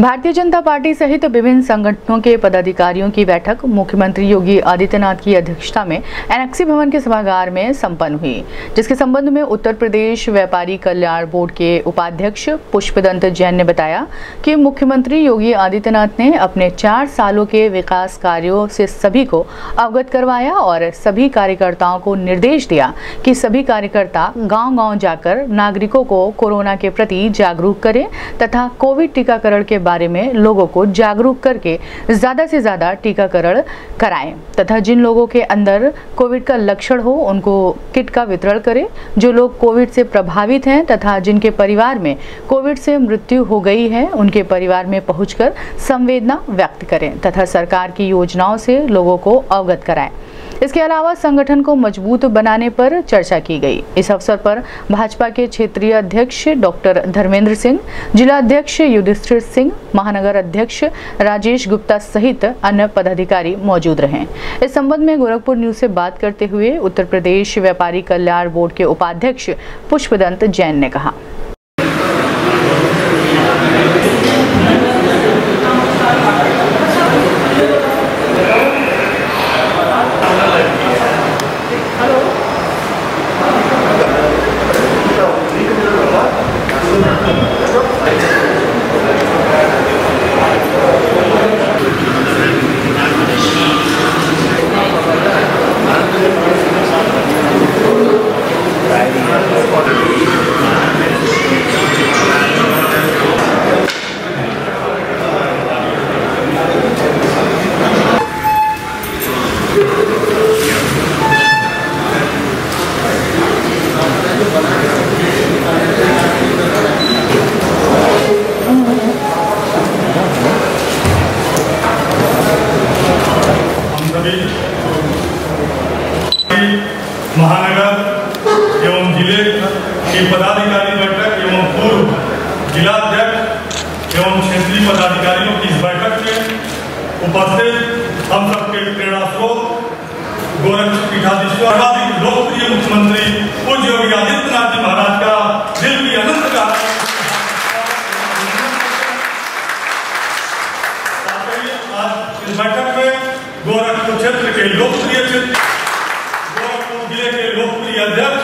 Bharatiya Janata party सहित विभिन्न संगठनों के पदाधिकारियों की बैठक मुख्यमंत्री योगी आदित्यनाथ की अध्यक्षता में एनएक्सी भवन के सभागार में संपन्न हुई, जिसके संबंध में उत्तर प्रदेश व्यापारी कल्याण बोर्ड के उपाध्यक्ष पुष्पदंत जैन ने बताया कि मुख्यमंत्री योगी आदित्यनाथ ने अपने चार सालों के विकास कार्यों से सभी को अवगत करवाया और सभी कार्यकर्ताओं को निर्देश दिया कि सभी कार्यकर्ता गाँव गाँव जाकर नागरिकों को कोरोना के प्रति जागरूक करें तथा कोविड टीकाकरण के बारे में लोगों को जागरूक करके ज़्यादा से ज़्यादा टीकाकरण कराएँ तथा जिन लोगों के अंदर कोविड का लक्षण हो, उनको किट का वितरण करें। जो लोग कोविड से प्रभावित हैं तथा जिनके परिवार में कोविड से मृत्यु हो गई है, उनके परिवार में पहुंचकर संवेदना व्यक्त करें तथा सरकार की योजनाओं से लोगों को अवगत कराएँ। इसके अलावा संगठन को मज़बूत बनाने पर चर्चा की गई। इस अवसर पर भाजपा के क्षेत्रीय अध्यक्ष डॉक्टर धर्मेंद्र सिंह, जिला अध्यक्ष युधिष्ठिर सिंह, महानगर अध्यक्ष राजेश गुप्ता सहित अन्य पदाधिकारी मौजूद रहे। इस संबंध में गोरखपुर न्यूज़ से बात करते हुए उत्तर प्रदेश व्यापारी कल्याण बोर्ड के उपाध्यक्ष पुष्पदंत जैन ने कहा। महानगर एवं ज़िले के पदाधिकारी बैठक एवं पूर्व जिलाध्यक्ष एवं क्षेत्रीय पदाधिकारियों की इस बैठक में उपस्थित हम सबके प्रेरणा स्रोत गोरक्ष पीठाधीश्वर लोकप्रिय मुख्यमंत्री पूज्य योगी आदित्यनाथ जी महाराज का दिल की अनंत का बैठक में गोरखपुर क्षेत्र के लोकप्रिय क्षेत्र गोरखपुर ज़िले के लोकप्रिय अध्यक्ष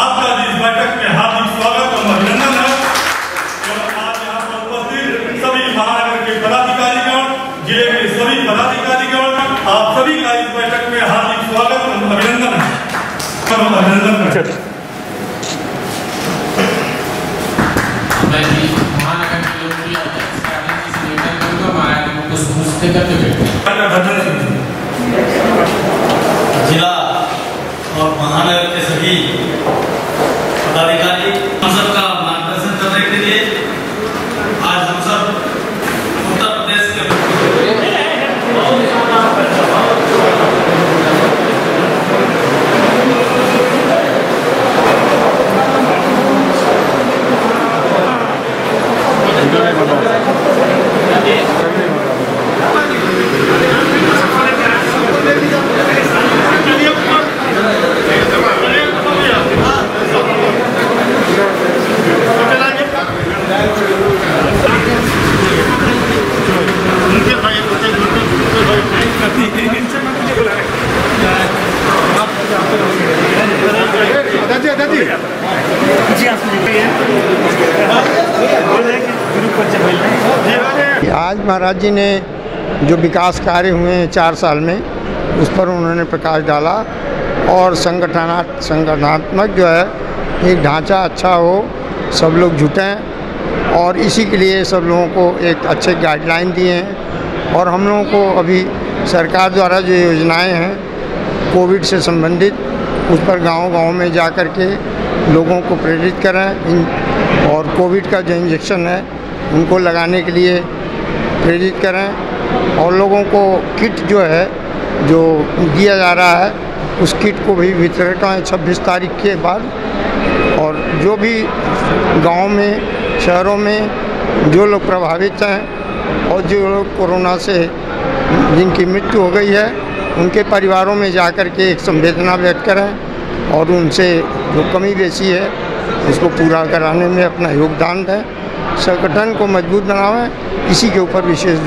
आपका भी इस बैठक में हार्दिक स्वागत और अभिनंदन है और आज यहाँ पर उपस्थित सभी महानगर के पदाधिकारीगण ज़िले के सभी पदाधिकारीगण आप सभी का इस बैठक में हार्दिक स्वागत और अभिनंदन है। अभिनंदन है। जिला और महानगर के सभी पदाधिकारी हम सबका मार्गदर्शन करने के लिए आज हम सब उत्तर प्रदेश के आज महाराज जी ने जो विकास कार्य हुए हैं चार साल में, उस पर उन्होंने प्रकाश डाला और संगठना संगठनात्मक जो है, एक ढांचा अच्छा हो, सब लोग जुटें और इसी के लिए सब लोगों को एक अच्छे गाइडलाइन दिए हैं और हम लोगों को अभी सरकार द्वारा जो योजनाएँ हैं, कोविड से संबंधित, उस पर गांव-गांव में जा कर के लोगों को प्रेरित करें। और कोविड का जो इंजेक्शन है, उनको लगाने के लिए प्रेरित करें और लोगों को किट जो है, जो दिया जा रहा है, उस किट को भी वितरण करें छब्बीस तारीख के बाद। और जो भी गाँव में, शहरों में जो लोग प्रभावित हैं और जो लोग कोरोना से, जिनकी मृत्यु हो गई है, उनके परिवारों में जा कर के एक संवेदना व्यक्त करें और उनसे जो कमी बेसी है उसको पूरा कराने में अपना योगदान दें संगठन को मज़बूत बनावें, इसी के ऊपर विशेष